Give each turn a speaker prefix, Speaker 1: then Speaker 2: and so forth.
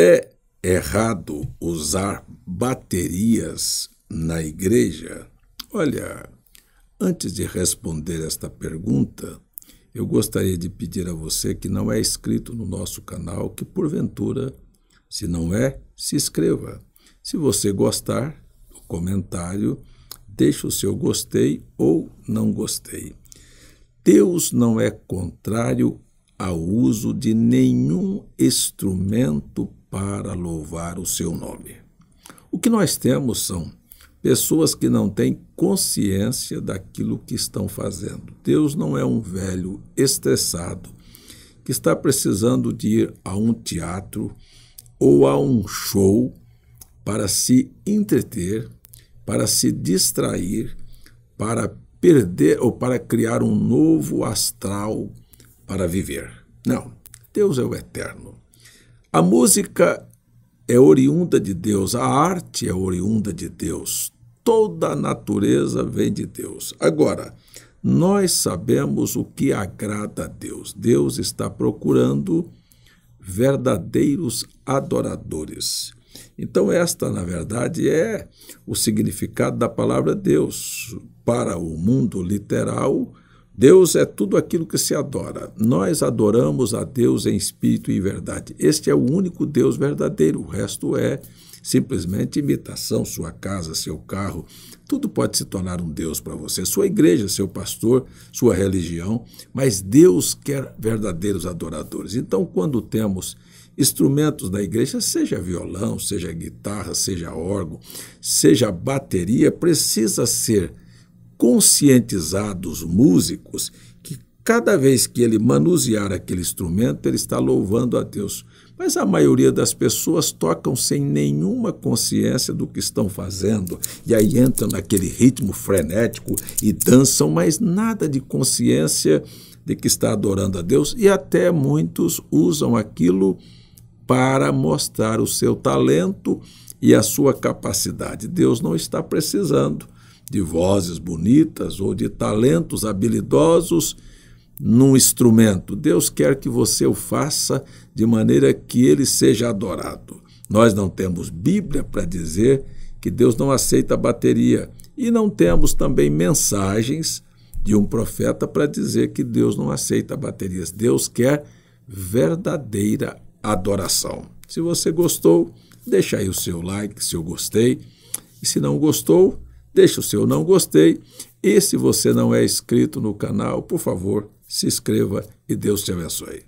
Speaker 1: É errado usar baterias na igreja? Olha, antes de responder esta pergunta, eu gostaria de pedir a você que não é inscrito no nosso canal que, porventura, se não é, se inscreva. Se você gostar do comentário, deixe o seu gostei ou não gostei. Deus não é contrário ao uso de nenhum instrumento para louvar o seu nome. O que nós temos são pessoas que não têm consciência daquilo que estão fazendo. Deus não é um velho estressado que está precisando de ir a um teatro ou a um show para se entreter, para se distrair, para perder ou para criar um novo astral para viver. Não, Deus é o eterno. A música é oriunda de Deus, a arte é oriunda de Deus, toda a natureza vem de Deus. Agora, nós sabemos o que agrada a Deus. Deus está procurando verdadeiros adoradores. Então, esta, na verdade, é o significado da palavra Deus. Para o mundo literal, Deus é tudo aquilo que se adora. Nós adoramos a Deus em espírito e verdade. Este é o único Deus verdadeiro. O resto é simplesmente imitação. Sua casa, seu carro, tudo pode se tornar um Deus para você. Sua igreja, seu pastor, sua religião. Mas Deus quer verdadeiros adoradores. Então, quando temos instrumentos da igreja, seja violão, seja guitarra, seja órgão, seja bateria, precisa ser conscientizados músicos que cada vez que ele manusear aquele instrumento, ele está louvando a Deus. Mas a maioria das pessoas tocam sem nenhuma consciência do que estão fazendo, e aí entram naquele ritmo frenético e dançam, mas nada de consciência de que está adorando a Deus, e até muitos usam aquilo para mostrar o seu talento e a sua capacidade. Deus não está precisando de vozes bonitas ou de talentos habilidosos num instrumento. Deus quer que você o faça de maneira que ele seja adorado. Nós não temos Bíblia para dizer que Deus não aceita bateria e não temos também mensagens de um profeta para dizer que Deus não aceita baterias. Deus quer verdadeira adoração. Se você gostou, deixa aí o seu like, seu gostei. E se não gostou, deixa o seu não gostei. E se você não é inscrito no canal, por favor, se inscreva e Deus te abençoe.